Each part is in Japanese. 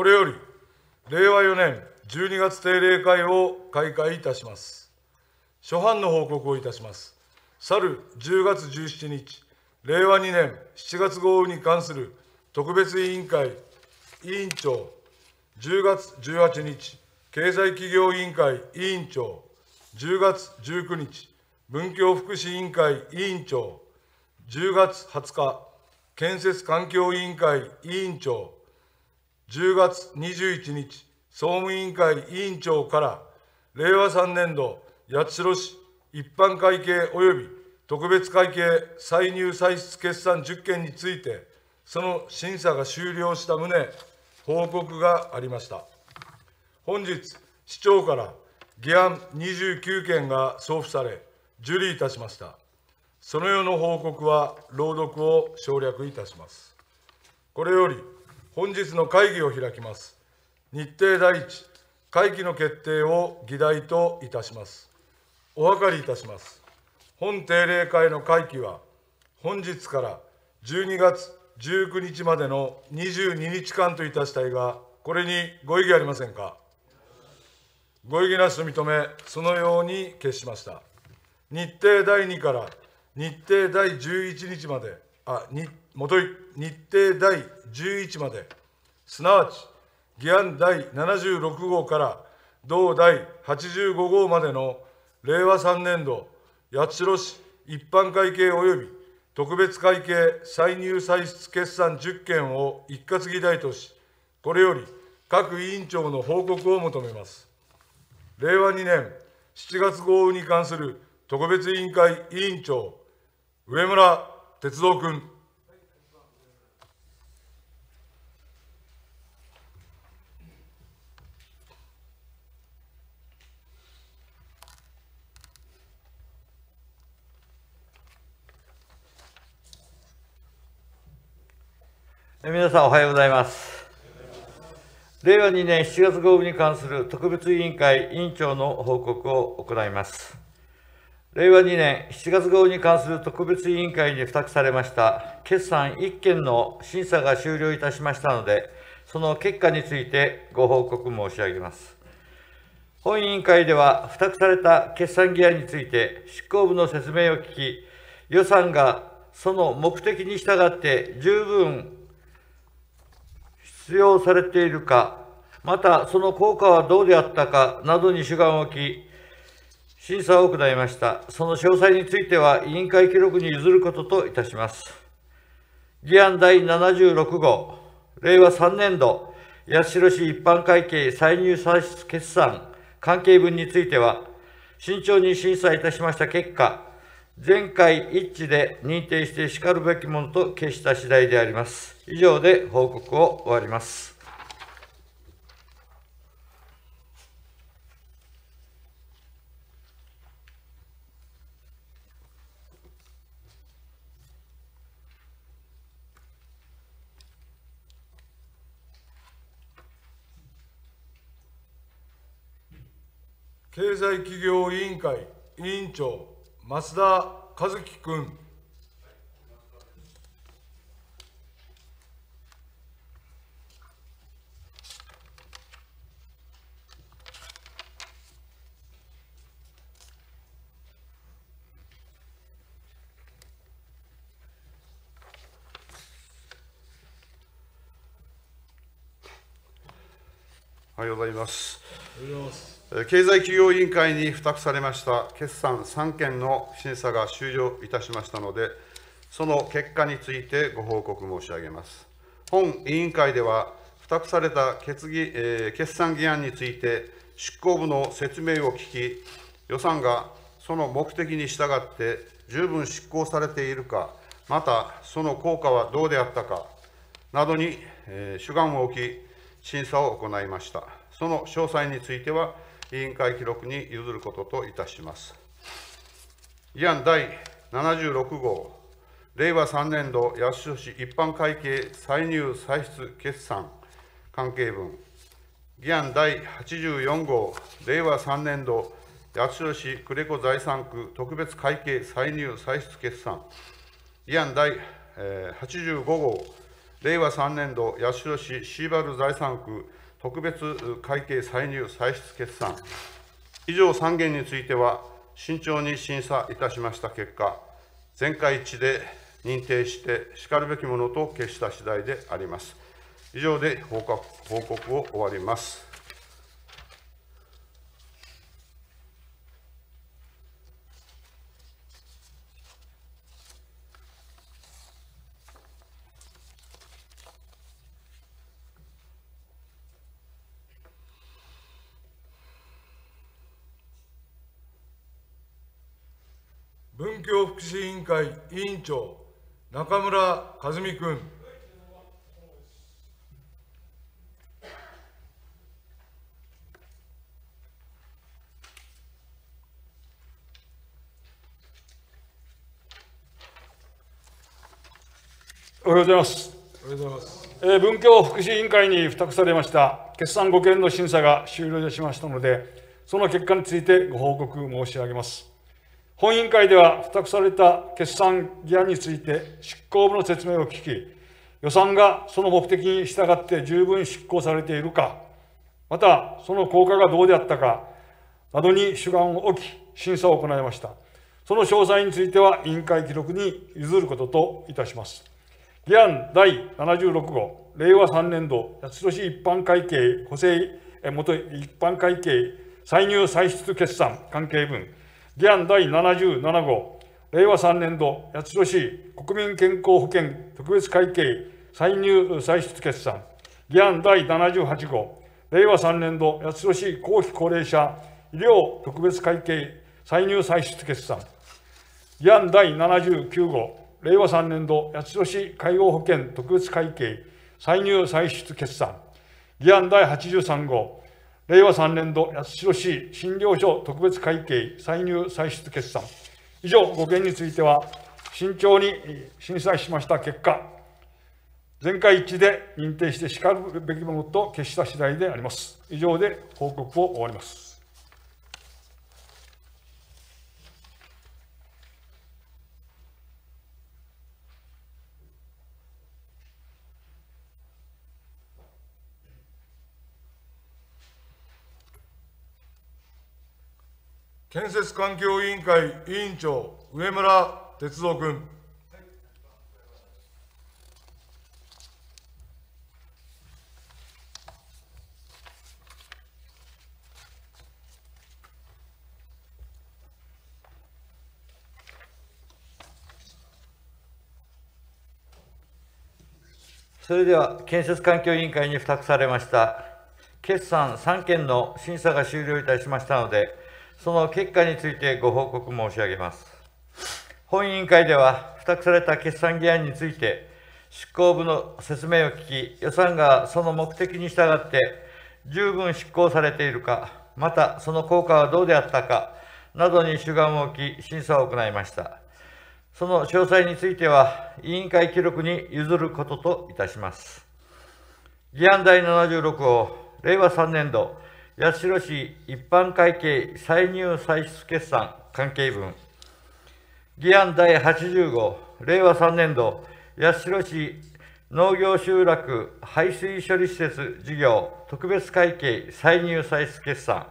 これより、令和4年12月定例会を開会いたします。初版の報告をいたします。去る10月17日、令和2年7月豪雨に関する特別委員会委員長、10月18日、経済企業委員会委員長、10月19日、文教福祉委員会委員長、10月20日、建設環境委員会委員長、10月21日、総務委員会委員長から、令和3年度八代市一般会計及び特別会計歳入歳出決算10件について、その審査が終了した旨、報告がありました。本日、市長から議案29件が送付され、受理いたしました。そのような報告は朗読を省略いたします。これより本日の会議を開きます。日程第一、会期の決定を議題といたします。お諮りいたします。本定例会の会期は、本日から12月19日までの22日間といたしたいが、これにご異議ありませんか？ご異議なしと認め、そのように決しました。日程第2から日程第11日まで、あ、に元い、日程第11まで、すなわち、議案第76号から同第85号までの令和3年度八代市一般会計及び特別会計歳入歳出決算10件を一括議題とし、これより各委員長の報告を求めます。令和2年7月豪雨に関する特別委員会委員長、上村哲三君。皆さんおはようございます。令和2年7月豪雨に関する特別委員会委員長の報告を行います。令和2年7月号に関する特別委員会に付託されました決算1件の審査が終了いたしましたので、その結果についてご報告申し上げます。本委員会では、付託された決算議案について、執行部の説明を聞き、予算がその目的に従って十分必要されているか、またその効果はどうであったかなどに主眼を置き、審査を行いました。その詳細については、委員会記録に譲ることといたします。議案第76号、令和3年度、八代市一般会計歳入歳出決算関係分については、慎重に審査いたしました結果、全会一致で認定してしかるべきものと決した次第であります。以上で報告を終わります。経済企業委員会委員長、増田和樹君。おはようございます。経済企業委員会に付託されました決算3件の審査が終了いたしましたので、その結果についてご報告申し上げます。本委員会では、付託された決議、えー、決算議案について、執行部の説明を聞き、予算がその目的に従って十分執行されているか、またその効果はどうであったかなどに、えー、主眼を置き、審査を行いました。その詳細については、委員会記録に譲ることといたします。議案第76号、令和3年度八代市一般会計歳入歳出決算関係分、議案第84号、令和3年度八代市呉子財産区特別会計歳入歳出決算、議案第85号、令和3年度八代市シーバル財産区特別会計歳入歳出決算、以上3件については、慎重に審査いたしました結果、全会一致で認定してしかるべきものと決した次第であります。以上で報告報告を終わります。文教福祉委員会委員長、中村和美君。おはようございます。おはようございます。えー、文教福祉委員会に付託されました決算5件の審査が終了いたしましたので、その結果についてご報告申し上げます。本委員会では付託された決算議案について執行部の説明を聞き、予算がその目的に従って十分執行されているか、またその効果がどうであったかなどに主眼を置き、審査を行いました。その詳細については委員会記録に譲ることといたします。議案第76号、令和3年度八代市一般会計補正元一般会計歳入歳出決算関係分議案第77号、令和3年度八代市国民健康保険特別会計歳入歳出決算、議案第78号、令和3年度八代市後期高齢者医療特別会計歳入歳出決算、議案第79号、令和3年度八代市介護保険特別会計歳入歳出決算、議案第83号、令和3年度八代市診療所特別会計歳入歳出決算、以上5件については、慎重に審査しました結果、全会一致で認定してしかるべきものと決した次第であります。以上で報告を終わります。建設環境委員会委員長、上村哲三君。それでは建設環境委員会に付託されました決算3件の審査が終了いたしましたので、その結果についてご報告申し上げます。本委員会では、付託された決算議案について、執行部の説明を聞き、予算がその目的に従って十分執行されているか、またその効果はどうであったかなどに主眼を置き、審査を行いました。その詳細については、委員会記録に譲ることといたします。議案第76号、令和3年度八代市一般会計歳入歳出決算関係分、議案第80号、令和3年度、八代市農業集落排水処理施設事業特別会計歳入歳出決算、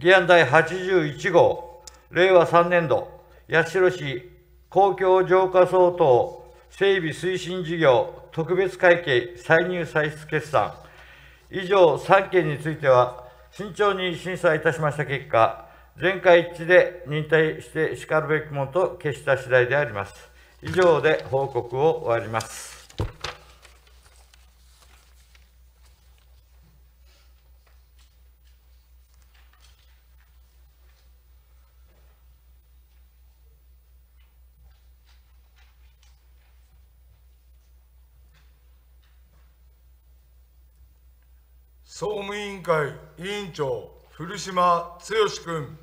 議案第81号、令和3年度、八代市公共浄化相当整備推進事業特別会計歳入歳出決算、以上3件については、慎重に審査いたしました結果、全会一致で認定してしかるべきものと決した次第であります。以上で報告を終わります。総務委員会委員長、古島剛君。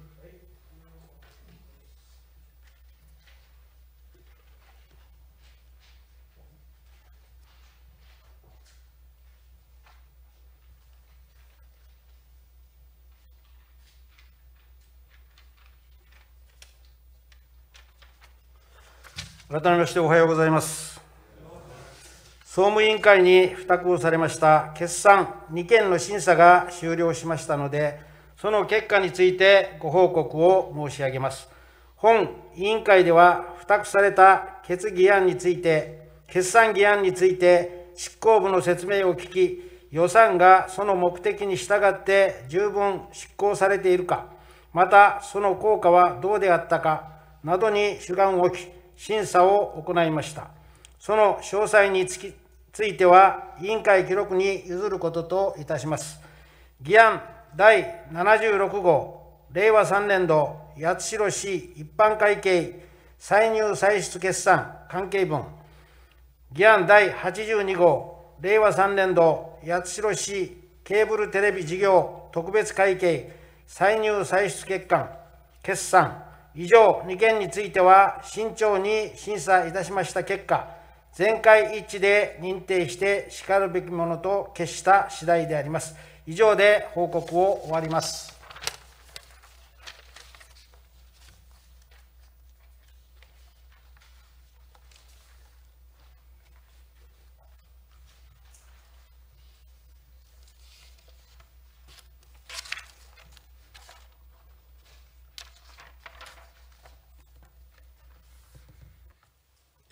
改めましておはようございます。総務委員会に付託をされました決算2件の審査が終了しましたので、その結果についてご報告を申し上げます。本委員会では、付託された決議案について、決算議案について、執行部の説明を聞き、予算がその目的に従って十分執行されているか、またその効果はどうであったかなどに主眼を置き、審査を行いました。その詳細につきついては、委員会記録に譲ることといたします。議案第76号、令和3年度八代市一般会計歳入歳出決算関係分、議案第82号、令和3年度八代市ケーブルテレビ事業特別会計歳入歳出欠陥決算。以上2件については慎重に審査いたしました結果。全会一致で認定してしかるべきものと決した次第であります。以上で報告を終わります。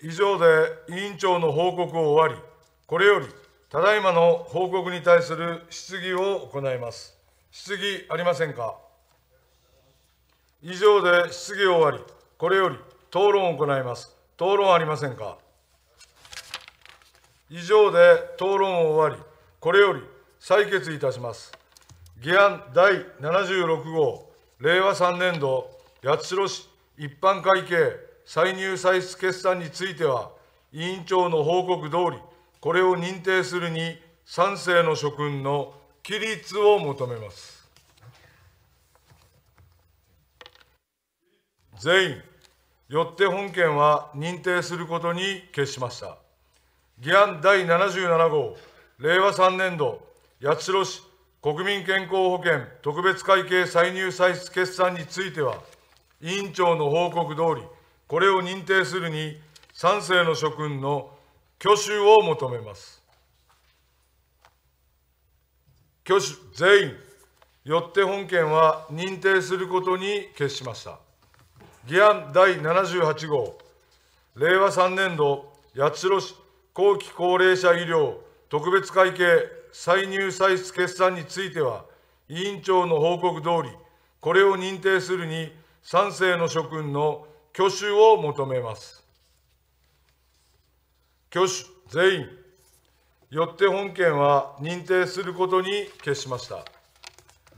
以上で委員長の報告を終わり、これより、ただいまの報告に対する質疑を行います。質疑ありませんか？以上で質疑を終わり、これより討論を行います。討論ありませんか？以上で討論を終わり、これより採決いたします。議案第76号、令和3年度八代市一般会計歳入歳出決算については、委員長の報告通り、これを認定するに賛成の諸君の起立を求めます。全員、よって本件は認定することに決しました。議案第77号、令和3年度、八代市国民健康保険特別会計歳入歳出決算については、委員長の報告通り、これを認定するに賛成の諸君の挙手を求めます。挙手全員、よって本件は認定することに決しました。議案第78号、令和3年度八代市後期高齢者医療特別会計歳入歳出決算については、委員長の報告通り、これを認定するに賛成の諸君の挙手を求めます。挙手全員、よって本件は認定することに決しました。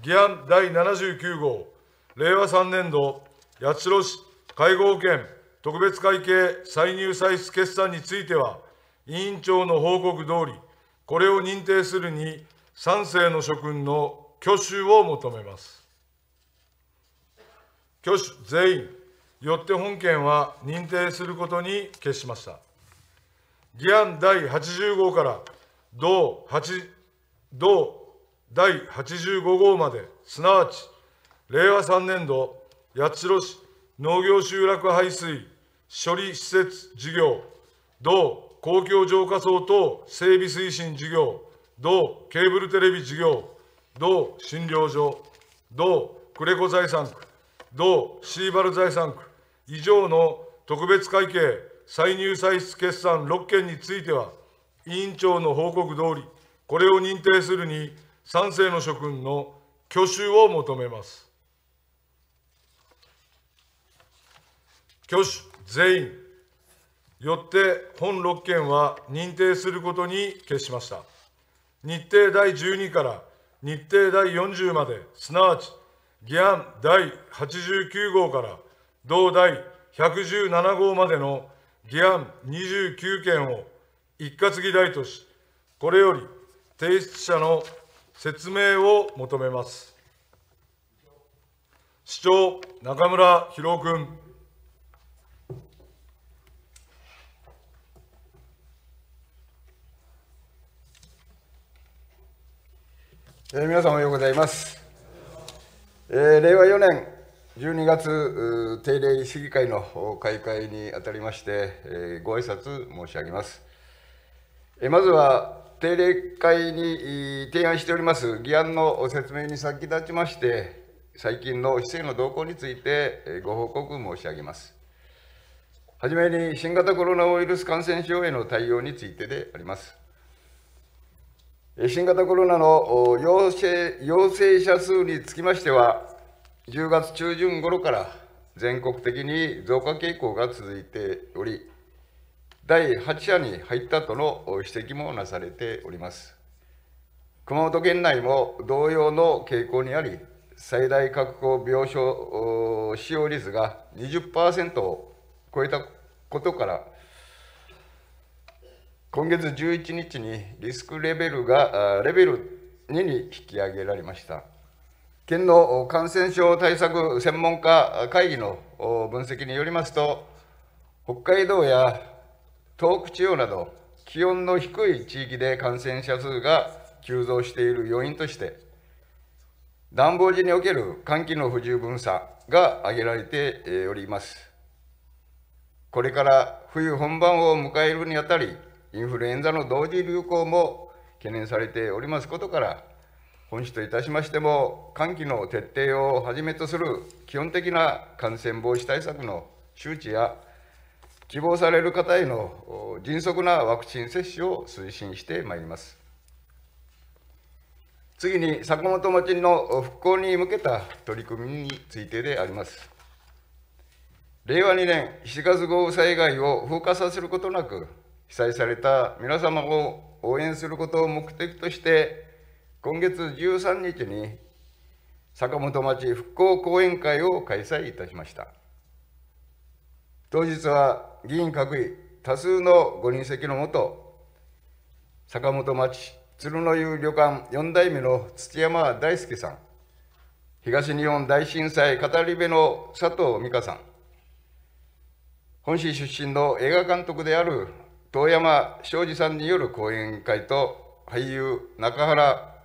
議案第79号、令和3年度八代市介護保険特別会計歳入歳出決算については、委員長の報告通り、これを認定するに賛成の諸君の挙手を求めます。挙手全員、よって本件は認定することに決しました。議案第80号から同8同第85号まで、すなわち令和3年度八代市農業集落排水処理施設事業、同公共浄化層等整備推進事業、同ケーブルテレビ事業、同診療所、同呉子財産区、同シーバル財産区、以上の特別会計歳入歳出決算6件については、委員長の報告通り、これを認定するに賛成の諸君の挙手を求めます。挙手全員、よって本6件は認定することに決しました。日程第12から日程第40まで、すなわち議案第89号から同第117号までの議案29件を一括議題とし、これより提出者の説明を求めます。市長、中村博君。えー、皆さんおはようございます。えー、令和4年12月、定例市議会の開会にあたりまして、えー、ご挨拶申し上げます。えまずは定例会に提案しております議案の説明に先立ちまして、最近の市政の動向についてご報告申し上げます。はじめに新型コロナウイルス感染症への対応についてであります。新型コロナの陽性陽性者数につきましては、10月中旬頃から全国的に増加傾向が続いており、第8波に入ったとの指摘もなされております。熊本県内も同様の傾向にあり、最大確保病床使用率が20%を超えたことから、今月11日にリスクレベルがレベル2に引き上げられました。県の感染症対策専門家会議の分析によりますと、北海道や東北地方など、気温の低い地域で感染者数が急増している要因として、暖房時における換気の不十分さが挙げられております。これから冬本番を迎えるにあたり、インフルエンザの同時流行も懸念されておりますことから、本市といたしましても、換気の徹底をはじめとする基本的な感染防止対策の周知や希望される方への迅速なワクチン接種を推進してまいります。次に、坂本町の復興に向けた取り組みについてであります。令和2年7月豪雨災害を風化させることなく、被災された皆様を応援することを目的として、今月13日に坂本町復興講演会を開催いたしました。当日は議員各位多数のご臨席のもと、坂本町鶴の湯旅館4代目の土山大輔さん、東日本大震災語り部の佐藤美香さん、本市出身の映画監督である遠山昌司さんによる講演会と俳優中原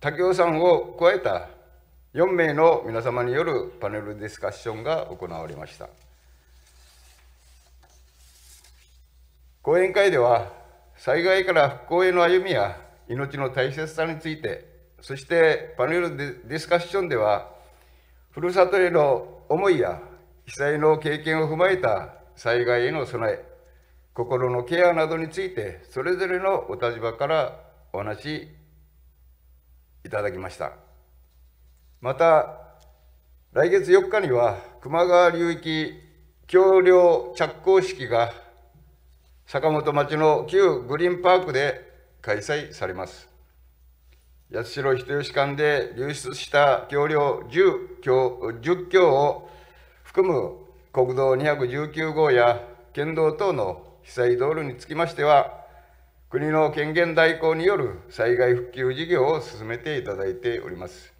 武雄さんを加えた4名の皆様によるパネルディスカッションが行われました。講演会では、災害から復興への歩みや命の大切さについて、そしてパネルディスカッションでは、ふるさとへの思いや被災の経験を踏まえた災害への備え、心のケアなどについて、それぞれのお立場からお話しいただきました。また、来月4日には、球磨川流域橋梁着工式が坂本町の旧グリーンパークで開催されます。八代人吉間で流出した橋梁 10, 橋10橋を含む国道219号や県道等の被災道路につきましては、国の権限代行による災害復旧事業を進めていただいております。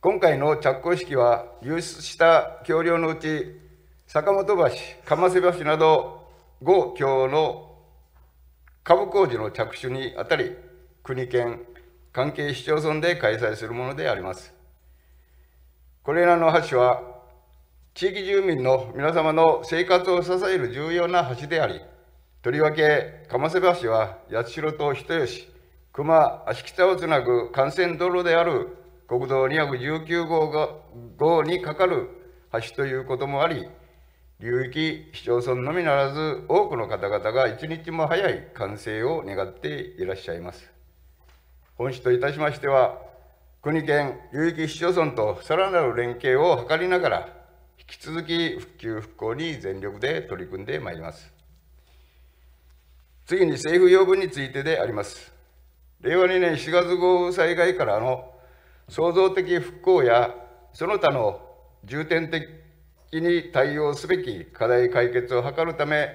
今回の着工式は、流出した橋梁のうち、坂本橋、釜瀬橋など5橋の下部工事の着手にあたり、国県、関係市町村で開催するものであります。これらの橋は、地域住民の皆様の生活を支える重要な橋であり、とりわけ釜瀬橋は八代と人吉、熊、足北をつなぐ幹線道路である国道219号が号にかかる橋ということもあり、流域市町村のみならず多くの方々が一日も早い完成を願っていらっしゃいます。本市といたしましては、国県流域市町村とさらなる連携を図りながら、引き続き復旧・復興に全力で取り組んでまいります。次に政府要望についてであります。令和2年4月豪雨災害からの創造的復興やその他の重点的に対応すべき課題解決を図るため、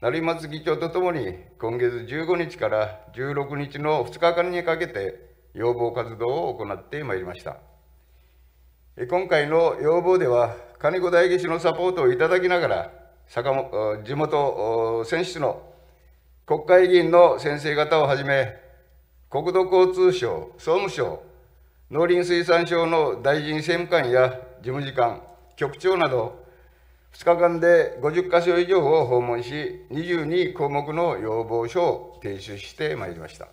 成松議長とともに今月15日から16日の2日間にかけて要望活動を行ってまいりました。今回の要望では、金子代議士のサポートをいただきながら、坂本地元選出の国会議員の先生方をはじめ、国土交通省、総務省、農林水産省の大臣政務官や事務次官、局長など、2日間で50カ所以上を訪問し、22項目の要望書を提出してまいりました。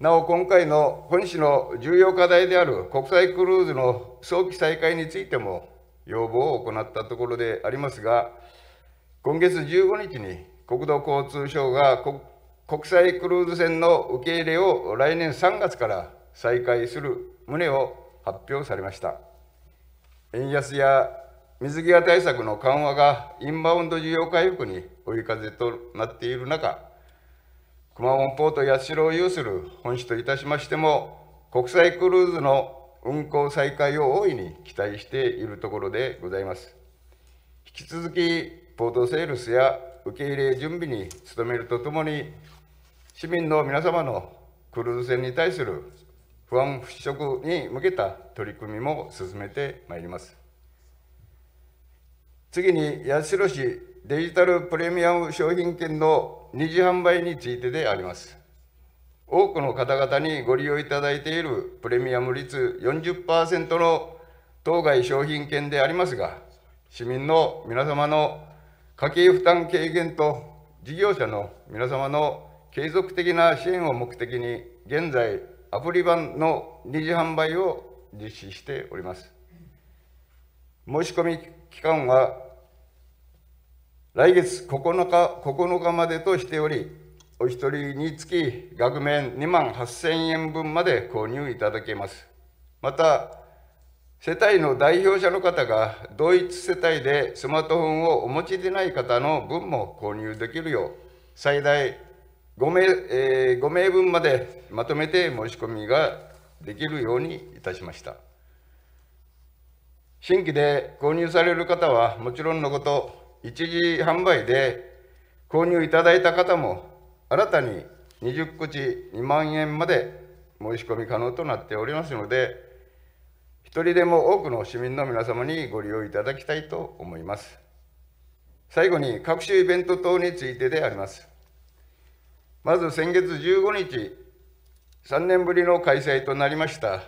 なお、今回の本市の重要課題である国際クルーズの早期再開についても要望を行ったところでありますが、今月15日に国土交通省が国際クルーズ船の受け入れを来年3月から再開する旨を発表されました。円安や水際対策の緩和がインバウンド需要回復に追い風となっている中、熊本ポート八代を有する本市といたしましても、国際クルーズの運航再開を大いに期待しているところでございます。引き続き、ポートセールスや受け入れ準備に努めるとともに、市民の皆様のクルーズ船に対する不安払拭に向けた取り組みも進めてまいります。次に、八代市デジタルプレミアム商品券の二次販売についてであります。多くの方々にご利用いただいているプレミアム率40%の当該商品券でありますが、市民の皆様の家計負担軽減と事業者の皆様の継続的な支援を目的に、現在、アプリ版の二次販売を実施しております。申し込み期間は来月9日 ,9 日までとしており、お一人につき額面2万8000円分まで購入いただけます。また、世帯の代表者の方が同一世帯でスマートフォンをお持ちでない方の分も購入できるよう、最大5名,、えー、5名分までまとめて申し込みができるようにいたしました。新規で購入される方はもちろんのこと、一時販売で購入いただいた方も、新たに20口2万円まで申し込み可能となっておりますので、一人でも多くの市民の皆様にご利用いただきたいと思います。最後に各種イベント等についてであります。まず先月15日、3年ぶりの開催となりました、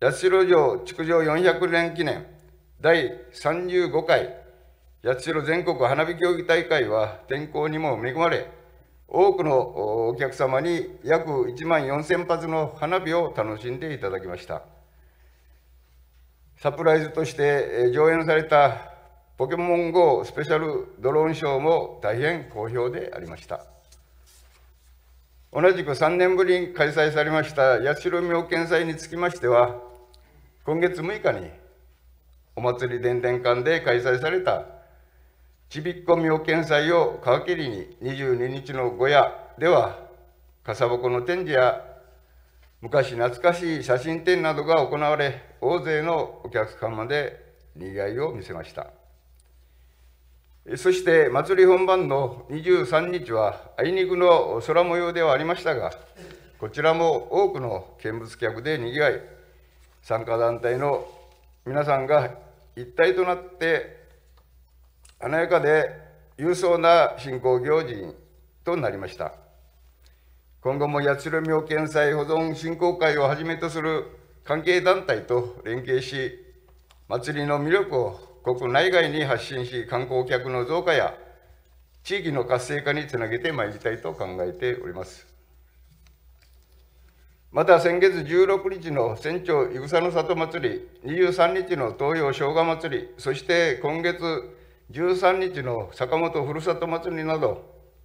八代城築城400年記念第35回八代全国花火競技大会は天候にも恵まれ、多くのお客様に約1万4000発の花火を楽しんでいただきました。サプライズとして上演されたポケモン GO スペシャルドローンショーも大変好評でありました。同じく3年ぶりに開催されました八代妙見祭につきましては、今月6日にお祭り伝々館で開催されたちびっこ妙見祭を皮切りに22日の小屋では、笠鉾の展示や昔懐かしい写真展などが行われ、大勢のお客様で賑わいを見せました。そして祭り本番の23日は、あいにくの空模様ではありましたが、こちらも多くの見物客で賑わい、参加団体の皆さんが一体となって華やかで勇壮な信仰行事となりました。今後も八代妙見祭保存振興会をはじめとする関係団体と連携し、祭りの魅力を国内外に発信し、観光客の増加や地域の活性化につなげてまいりたいと考えております。また先月16日の船長いぐさの里祭り、23日の東洋生姜祭り、そして今月13日の坂本ふるさと祭りなど、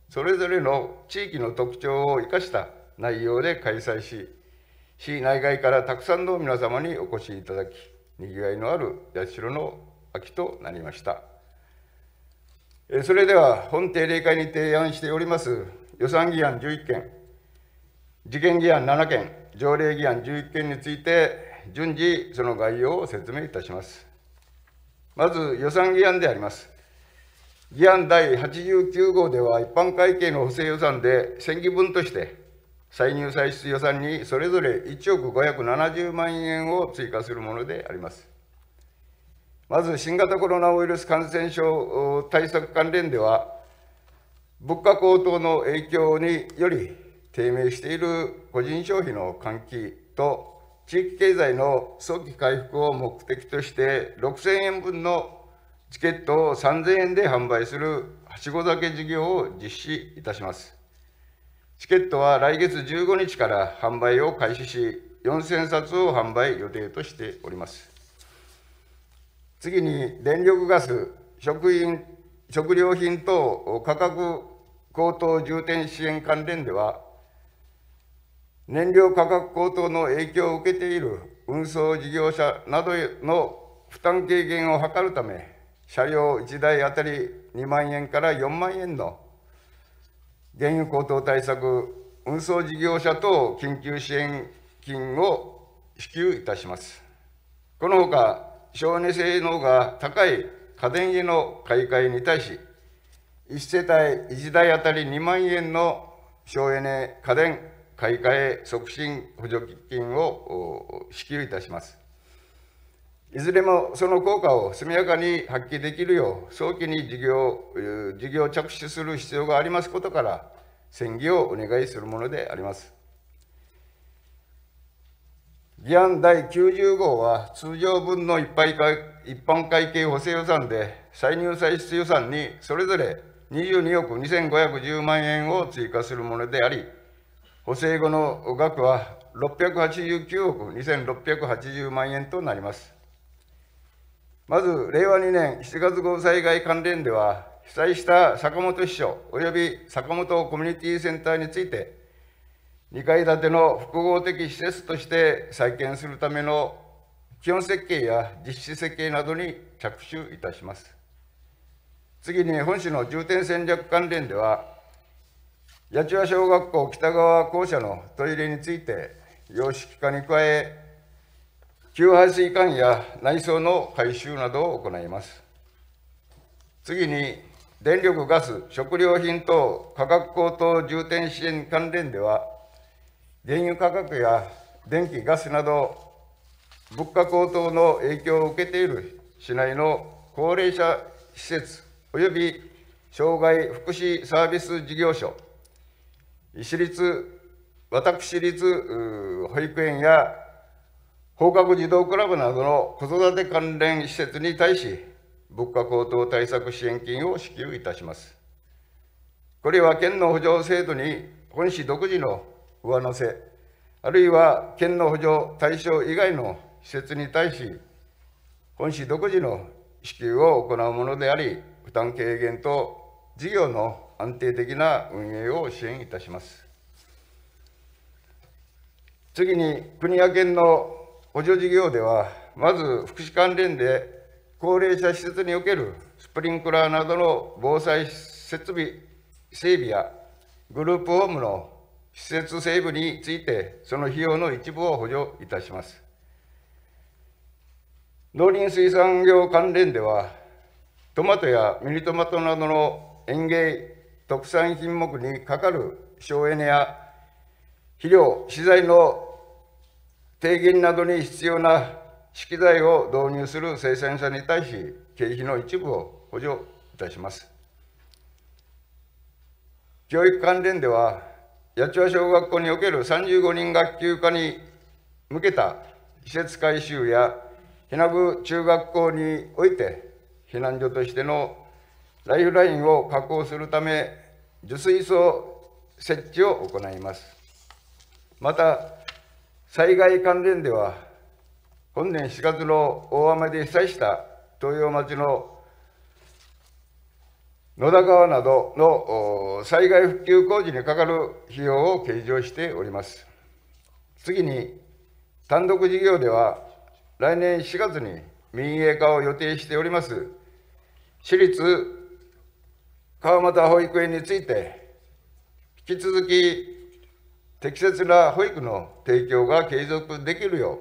それぞれの地域の特徴を生かした内容で開催し、市内外からたくさんの皆様にお越しいただき、にぎわいのある八代の秋となりました。それでは本定例会に提案しております予算議案11件、事件議案7件、条例議案11件について順次その概要を説明いたします。まず予算議案であります。議案第89号では、一般会計の補正予算で、戦議分として、歳入歳出予算にそれぞれ1億570万円を追加するものであります。まず、新型コロナウイルス感染症対策関連では、物価高騰の影響により低迷している個人消費の喚起と、地域経済の早期回復を目的として、6000円分のチケットを3000円で販売するはしご酒事業を実施いたします。チケットは来月15日から販売を開始し、4000冊を販売予定としております。次に、電力ガス、食品、食料品等価格高騰重点支援関連では、燃料価格高騰の影響を受けている運送事業者などの負担軽減を図るため、車両1台当たり2万円から4万円の原油高騰対策、運送事業者等緊急支援金を支給いたします。このほか、省エネ性能が高い家電への買い替えに対し、1世帯1台当たり2万円の省エネ家電買い替え促進補助金を支給いたします。いずれもその効果を速やかに発揮できるよう、早期に事業事業着手する必要がありますことから、審議をお願いするものであります。議案第90号は、通常分の一般会計補正予算で、歳入歳出予算にそれぞれ22億2510万円を追加するものであり、補正後の額は689億2680万円となります。まず、令和2年7月豪雨災害関連では、被災した坂本市長及び坂本コミュニティセンターについて、2階建ての複合的施設として再建するための基本設計や実施設計などに着手いたします。次に本市の重点戦略関連では、八千和小学校北側校舎のトイレについて、洋式化に加え、給排水管や内装の改修などを行います。次に、電力・ガス、食料品等価格高騰重点支援関連では、原油価格や電気・ガスなど、物価高騰の影響を受けている市内の高齢者施設及び障害福祉サービス事業所、私立、私立保育園や放課後児童クラブなどの子育て関連施設に対し、物価高騰対策支援金を支給いたします。これは県の補助制度に本市独自の上乗せ、あるいは県の補助対象以外の施設に対し、本市独自の支給を行うものであり、負担軽減と事業の安定的な運営を支援いたします。次に、国や県の補助事業では、まず福祉関連で高齢者施設におけるスプリンクラーなどの防災設備整備やグループホームの施設整備について、その費用の一部を補助いたします。農林水産業関連では、トマトやミニトマトなどの園芸特産品目にかかる省エネや肥料、資材の低減などに必要な資機材を導入する生産者に対し、経費の一部を補助いたします。教育関連では、八千和小学校における35人学級化に向けた施設改修や、日名部中学校において、避難所としてのライフラインを確保するため、受水槽設置を行います。また、災害関連では、本年4月の大雨で被災した東洋町の野田川などの災害復旧工事にかかる費用を計上しております。次に、単独事業では、来年4月に民営化を予定しております、私立川俣保育園について、引き続き適切な保育の提供が継続できるよ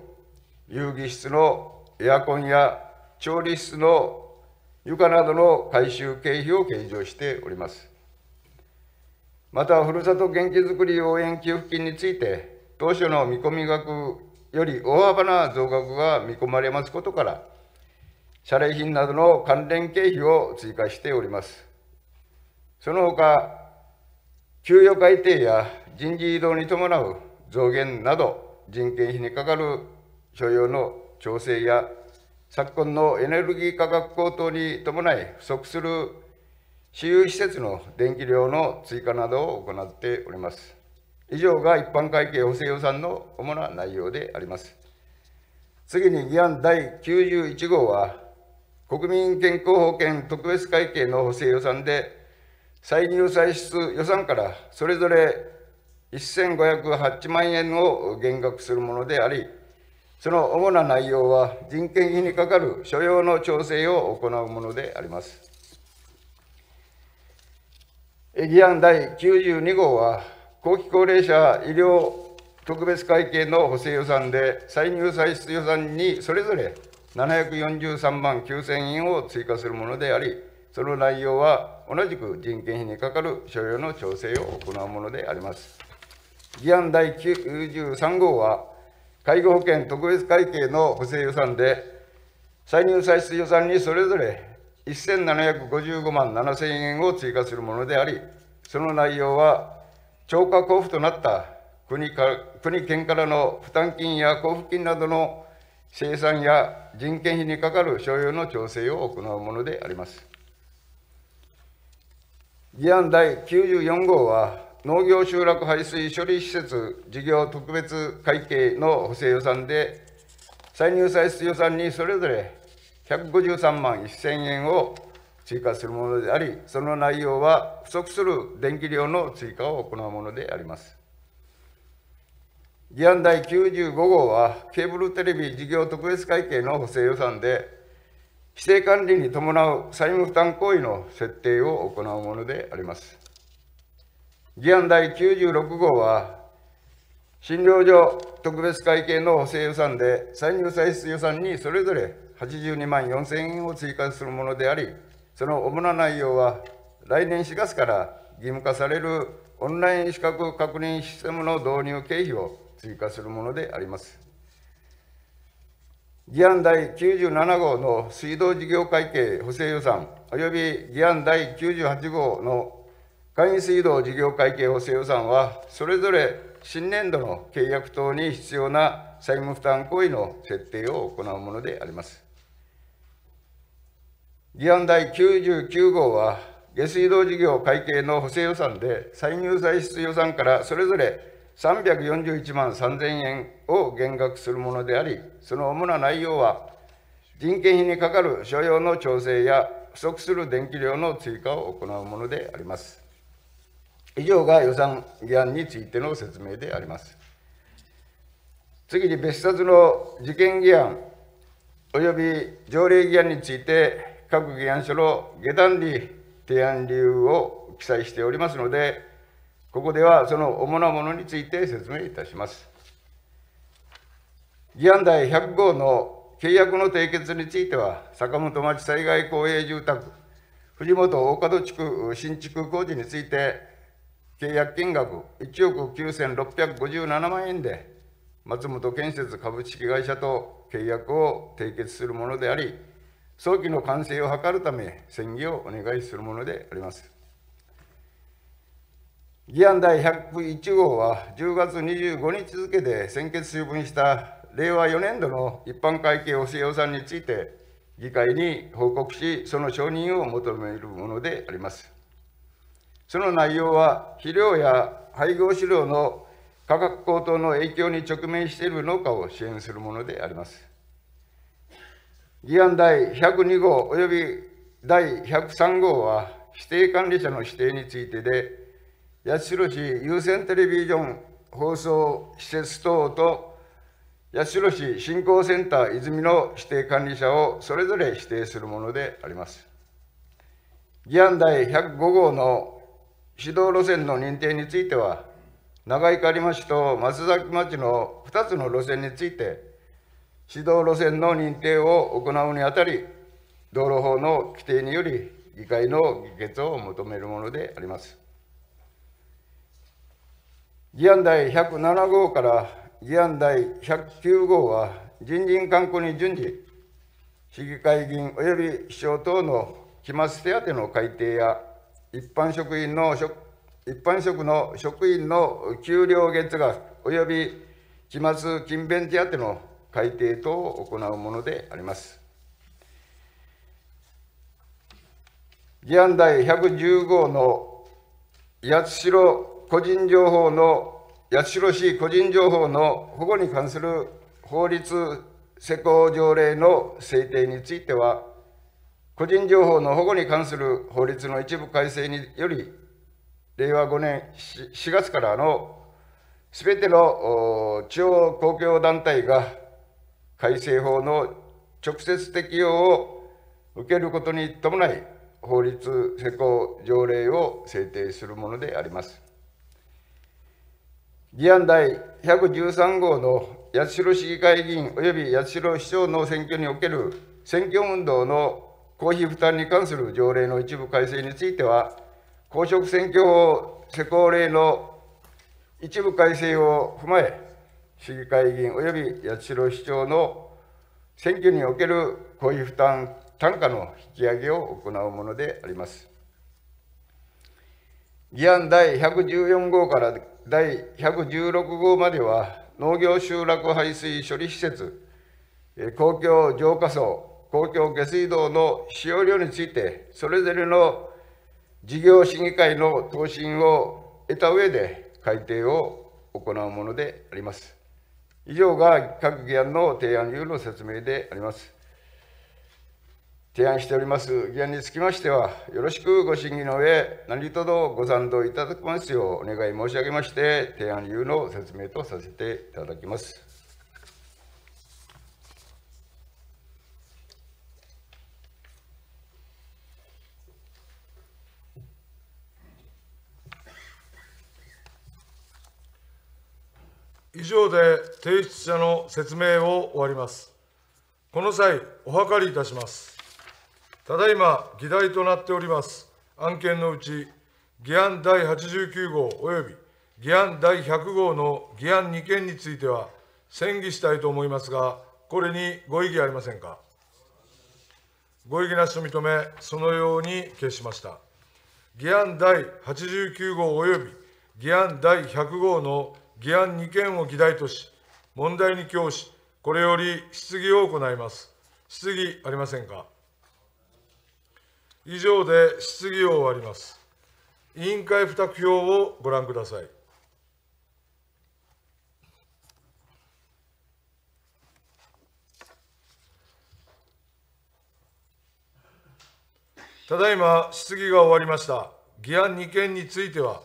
う、遊戯室のエアコンや調理室の床などの改修経費を計上しております。また、ふるさと元気づくり応援給付金について、当初の見込み額より大幅な増額が見込まれますことから、謝礼品などの関連経費を追加しております。その他、給与改定や人事異動に伴う増減など、人件費にかかる所要の調整や昨今のエネルギー価格高騰に伴い不足する私有施設の電気量の追加などを行っております。以上が一般会計補正予算の主な内容であります。次に議案第91号は、国民健康保険特別会計の補正予算で、歳入歳出予算からそれぞれ1508万円を減額するものであり、その主な内容は人件費にかかる所要の調整を行うものであります。議案第92号は、後期高齢者医療特別会計の補正予算で、歳入歳出予算にそれぞれ743万9000円を追加するものであり、その内容は同じく人件費にかかる所要の調整を行うものであります。議案第93号は、介護保険特別会計の補正予算で、歳入歳出予算にそれぞれ1755万7000円を追加するものであり、その内容は、超過交付となった国か国県からの負担金や交付金などの生産や人件費にかかる所要の調整を行うものであります。議案第94号は、農業集落排水処理施設事業特別会計の補正予算で、歳入歳出予算にそれぞれ153万1000円を追加するものであり、その内容は不足する電気量の追加を行うものであります。議案第95号は、ケーブルテレビ事業特別会計の補正予算で、規制管理に伴う債務負担行為の設定を行うものであります。議案第96号は、診療所特別会計の補正予算で、歳入歳出予算にそれぞれ82万4000円を追加するものであり、その主な内容は、来年4月から義務化されるオンライン資格確認システムの導入経費を追加するものであります。議案第97号の水道事業会計補正予算、および議案第98号の簡易水道事業会計補正予算は、それぞれ新年度の契約等に必要な債務負担行為の設定を行うものであります。議案第99号は、下水道事業会計の補正予算で、歳入歳出予算からそれぞれ341万3000円を減額するものであり、その主な内容は、人件費にかかる所要の調整や不足する電気量の追加を行うものであります。以上が予算議案についての説明であります。次に別冊の事件議案および条例議案について、各議案書の下段理提案理由を記載しておりますので、ここではその主なものについて説明いたします。議案第100号の契約の締結については、坂本町災害公営住宅、藤本大門地区新築工事について、契約金額1億9657万円で、松本建設株式会社と契約を締結するものであり、早期の完成を図るため、審議をお願いするものであります。議案第101号は10月25日付で先決処分した令和4年度の一般会計補正予算について議会に報告し、その承認を求めるものであります。その内容は、肥料や配合飼料の価格高騰の影響に直面している農家を支援するものであります。議案第102号及び第103号は、指定管理者の指定についてで、八代市優先テレビジョン放送施設等と八代市振興センター泉の指定管理者をそれぞれ指定するものであります。議案第105号の指導路線の認定については、長井刈町と松崎町の2つの路線について、指導路線の認定を行うにあたり、道路法の規定により議会の議決を求めるものであります。議案第107号から議案第109号は、人人観光に順次、市議会議員及び秘書等の期末手当の改定や、一般職員の職一般職の職員の給料月額及び期末勤勉手当の改定等を行うものであります。議案第115の八代個人情報の八代市個人情報の保護に関する法律施行条例の制定については個人情報の保護に関する法律の一部改正により、令和5年 4, 月からのすべての地方公共団体が改正法の直接適用を受けることに伴い、法律施行条例を制定するものであります。議案第113号の八代市議会議員及び八代市長の選挙における選挙運動の公費負担に関する条例の一部改正については、公職選挙法施行令の一部改正を踏まえ、市議会議員及び八代市長の選挙における公費負担単価の引き上げを行うものであります。議案第114号から第116号までは、農業集落排水処理施設、公共浄化層、公共下水道の使用量について、それぞれの事業審議会の答申を得た上で改定を行うものであります。以上が各議案の提案理由の説明であります。提案しております議案につきましては、よろしくご審議の上、何卒ご賛同いただきますようお願い申し上げまして、提案理由の説明とさせていただきます。以上で提出者の説明を終わります。この際、お諮りいたします。ただいま議題となっております案件のうち、議案第89号及び議案第100号の議案2件については、審議したいと思いますが、これにご異議ありませんか？ご異議なしと認め、そのように決しました。議案第89号及び議案第100号の議案2件を議題とし、問題に供し、これより質疑を行います。質疑ありませんか？以上で質疑を終わります。委員会付託表をご覧ください。ただいま質疑が終わりました。議案2件については、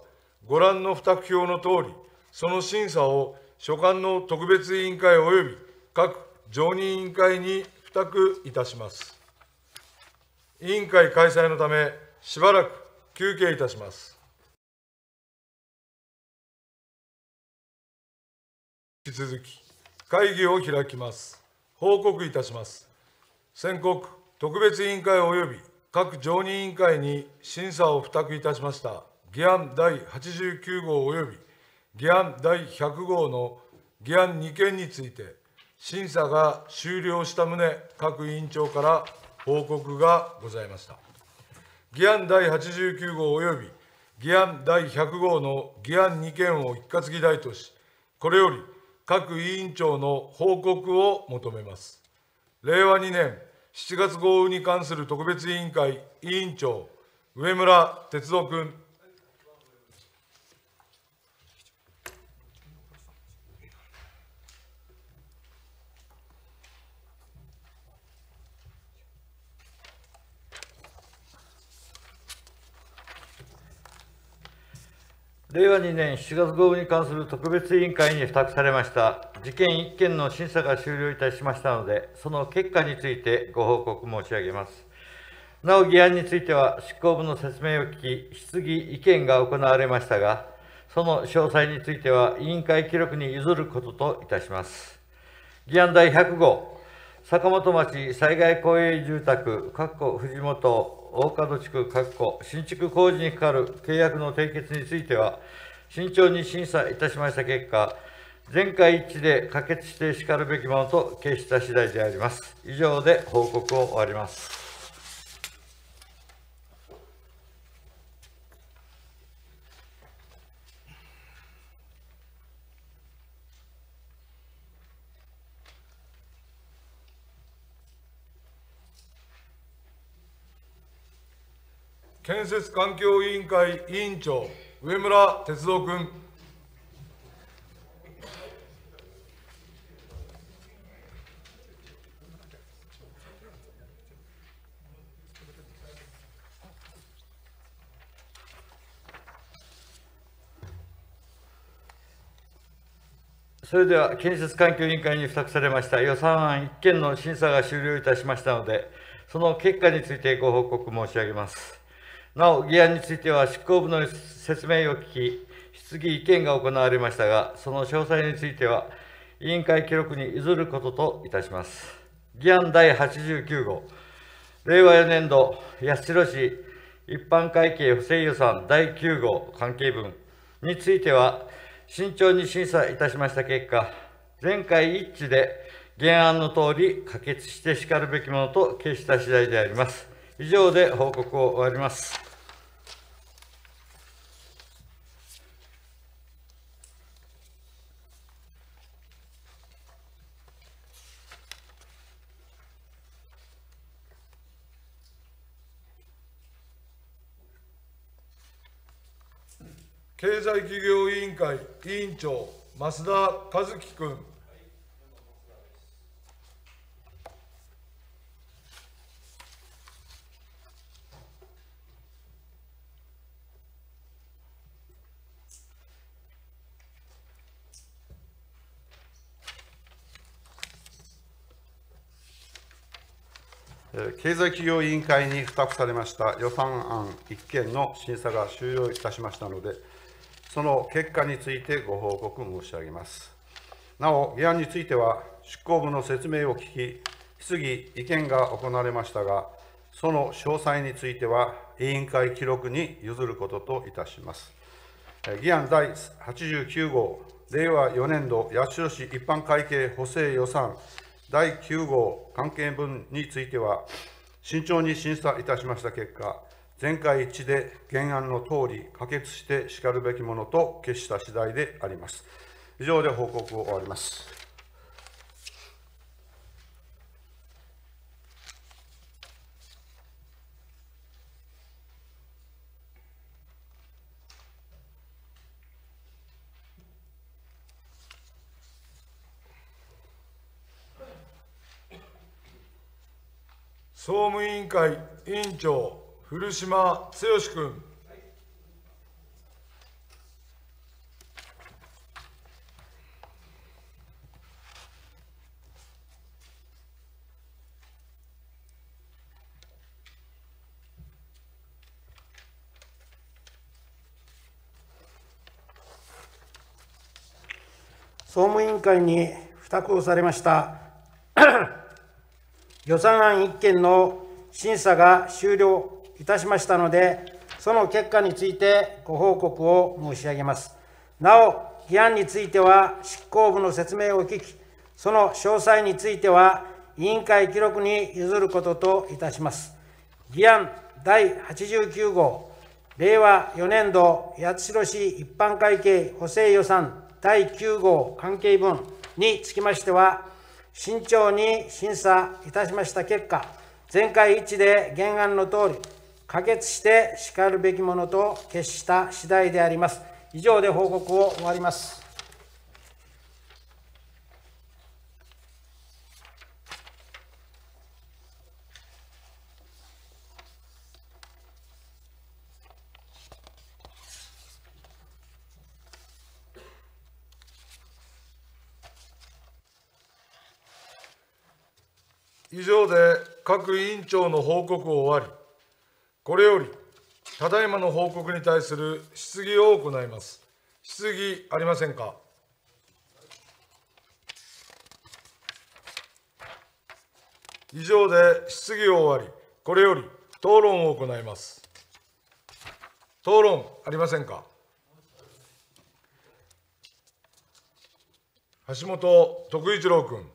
ご覧の付託表のとおり、その審査を所管の特別委員会及び各常任委員会に付託いたします。委員会開催のため、しばらく休憩いたします。引き続き、会議を開きます。報告いたします。宣告、特別委員会及び各常任委員会に審査を付託いたしました議案第89号及び議案第100号の議案2件について、審査が終了した旨、各委員長から報告がございました。議案第89号及び議案第100号の議案2件を一括議題とし、これより各委員長の報告を求めます。令和2年7月豪雨に関する特別委員会委員長、上村哲夫君。令和2年7月豪雨に関する特別委員会に付託されました事件1件の審査が終了いたしましたので、その結果についてご報告申し上げます。なお、議案については執行部の説明を聞き、質疑、意見が行われましたが、その詳細については委員会記録に譲ることといたします。議案第100号、坂本町災害公営住宅、括弧藤本大門地区確保、新築工事にかかる契約の締結については、慎重に審査いたしました結果、全会一致で可決してしかるべきものと決した次第であります。以上で報告を終わります。建設環境委員会委員長、上村哲郎君。それでは建設環境委員会に付託されました予算案1件の審査が終了いたしましたので、その結果についてご報告申し上げます。なお、議案については執行部の説明を聞き、質疑意見が行われましたが、その詳細については、委員会記録に譲ることといたします。議案第89号、令和4年度八代市一般会計不正予算第9号関係分については、慎重に審査いたしました結果、全会一致で原案のとおり可決してしかるべきものと決した次第であります。以上で報告を終わります。経済企業委員会委員長、増田和樹君。経済企業委員会に付託されました予算案1件の審査が終了いたしましたので、その結果についてご報告申し上げます。なお、議案については、執行部の説明を聞き、質疑、意見が行われましたが、その詳細については、委員会記録に譲ることといたします。議案第89号、令和4年度八代市一般会計補正予算第9号関係分については、慎重に審査いたしました結果、全会一致で原案の通り可決してしかるべきものと決した次第であります。以上で報告を終わります。総務委員会委員長古島剛君。総務委員会に付託をされました予算案1件の審査が終了いたしましたので、その結果についてご報告を申し上げます。なお、議案については執行部の説明を聞き、その詳細については委員会記録に譲ることといたします。議案第89号、令和4年度八代市一般会計補正予算第9号関係分につきましては、慎重に審査いたしました結果、全会一致で原案のとおり、可決してしかるべきものと決した次第であります。以上で報告を終わります。以上で各委員長の報告を終わり、これより、ただいまの報告に対する質疑を行います。質疑ありませんか？以上で質疑を終わり、これより討論を行います。討論ありませんか？橋本徳一郎君。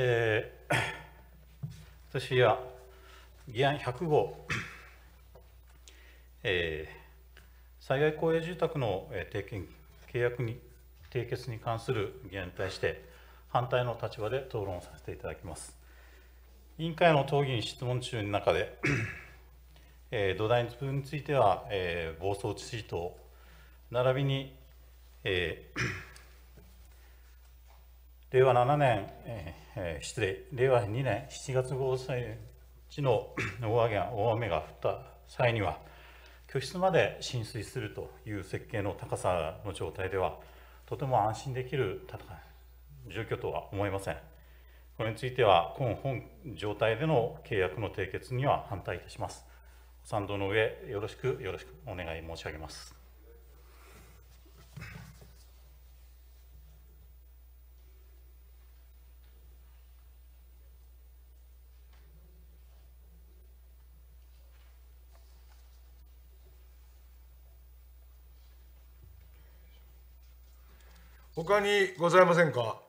えー私は議案100号、えー災害公営住宅のえ提携契約に締結に関する議案に対して反対の立場で討論させていただきます。委員会の討議に質問中の中で、えー土台部分については、えー暴走致死等、並びに、えー令和7年、えー失礼、令和2年7月豪雨地の大雨が大雨が降った際には、居室まで浸水するという設計の高さの状態では、とても安心できる状況とは思えません。これについては、今本状態での契約の締結には反対いたします。賛同の上、よろしくよろしくお願い申し上げます。他にございませんか？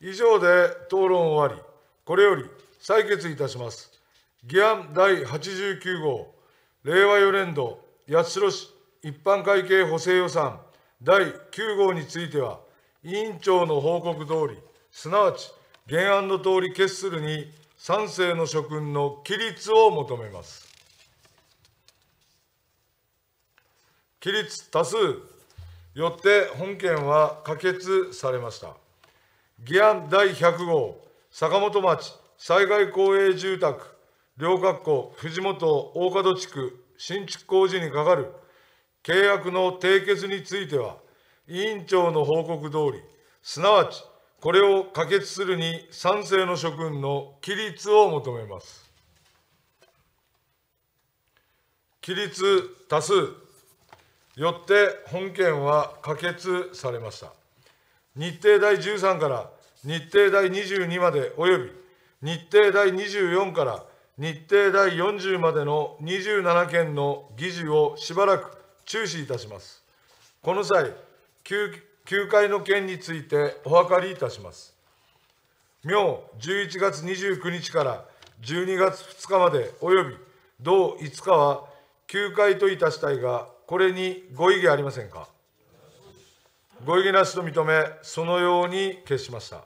以上で討論終わり、これより採決いたします。議案第89号、令和4年度八代市一般会計補正予算第9号については、委員長の報告通り、すなわち原案の通り決するに賛成の諸君の起立を求めます。起立多数、よって本件は可決されました。議案第100号、坂本町災害公営住宅、両学校藤本大門地区新築工事にかかる契約の締結については、委員長の報告通り、すなわちこれを可決するに賛成の諸君の起立を求めます。起立多数、よって本件は可決されました。日程第13から日程第22までおよび日程第24から日程第40までの27件の議事をしばらく中止いたします。この際、9, 9回の件についてお諮りいたします。明11月29日から12月2日までおよび同5日は9回といたしたいが、これにご異議ありませんか？ご異議なしと認め、そのように決しました。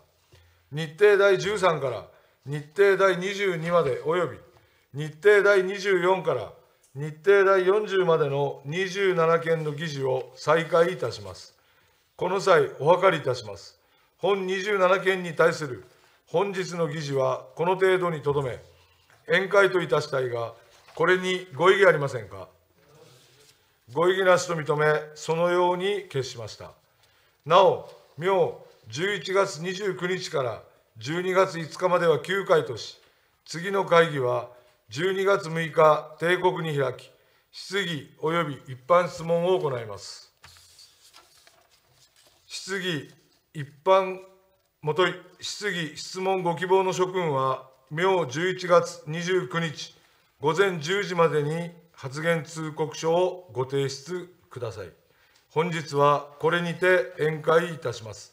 日程第13から日程第22までおよび日程第24から日程第40までの27件の議事を再開いたします。この際、お諮りいたします。本27件に対する本日の議事はこの程度にとどめ、宴会といたしたいが、これにご異議ありませんか？ご異議なしと認め、そのように決しました。なお、明11月29日から12月5日までは9回とし、次の会議は12月6日、定刻に開き、質疑及び一般質問を行います。質疑、一般もとい、質疑、質問ご希望の諸君は、明11月29日午前10時までに発言通告書をご提出ください。本日はこれにて宴会いたします。